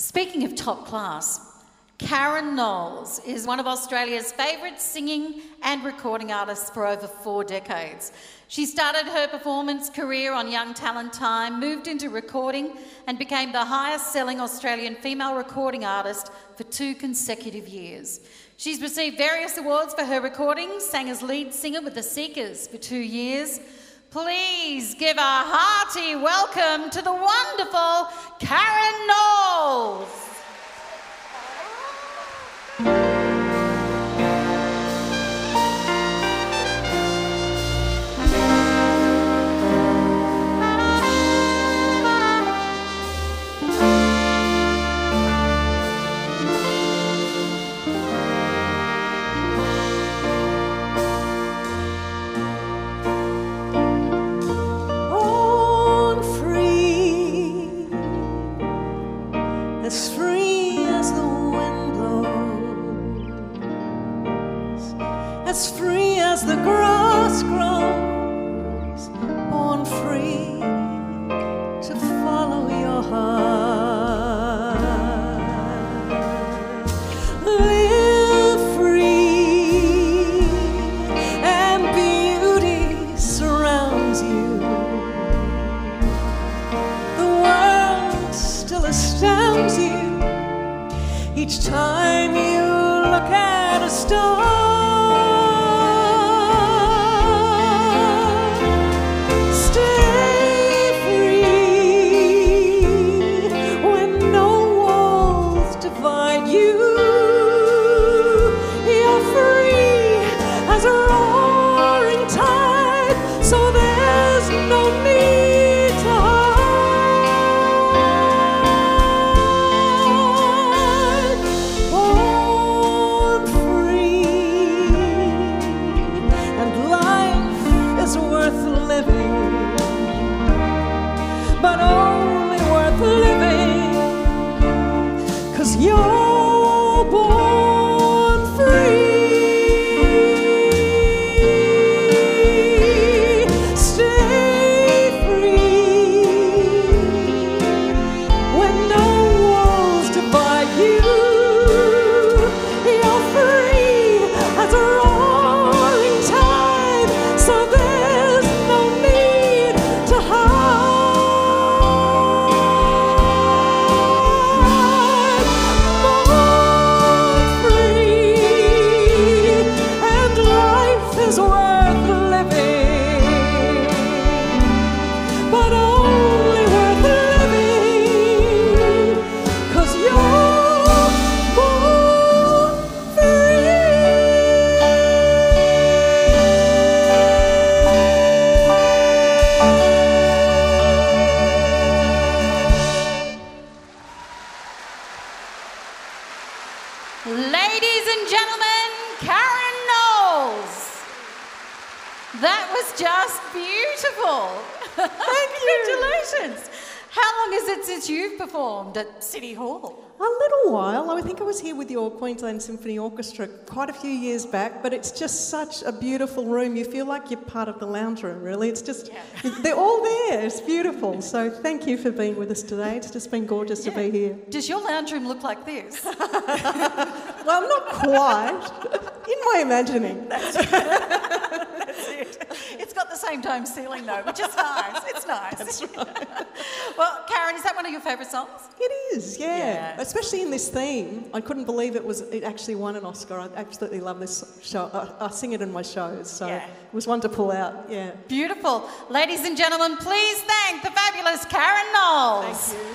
Speaking of top class, Karen Knowles is one of Australia's favourite singing and recording artists for over four decades. She started her performance career on Young Talent Time, moved into recording, and became the highest selling Australian female recording artist for two consecutive years. She's received various awards for her recordings, sang as lead singer with The Seekers for two years. Please give a hearty welcome to the wonderful Karen Knowles. Born as free as the grass grows. Born free to follow your heart. Live free, and beauty surrounds you. The world still astounds you each time you look at a star. A roaring tide, so there's no need to hide. Born free, and life is worth living, but only Ladies and gentlemen, Karen Knowles. That was just beautiful. Thank Congratulations. How long is it since you've performed at City Hall? A little while. I think I was here with your Queensland Symphony Orchestra quite a few years back, but it's just such a beautiful room. You feel like you're part of the lounge room, really. It's just, they're all there. It's beautiful. So thank you for being with us today. It's just been gorgeous to be here. Does your lounge room look like this? Well, not quite. In my imagining. That's it. It's got the same dome ceiling though, which is nice. It's nice. That's right. well, Karen, is that one of your favourite songs? It is, yeah. Yeah. Especially in this theme. I couldn't believe it was. It actually won an Oscar. I absolutely love this show. I, I sing it in my shows, so Yeah. it was one to pull out. Yeah. Beautiful. Ladies and gentlemen, please thank the fabulous Karen Knowles. Thank you.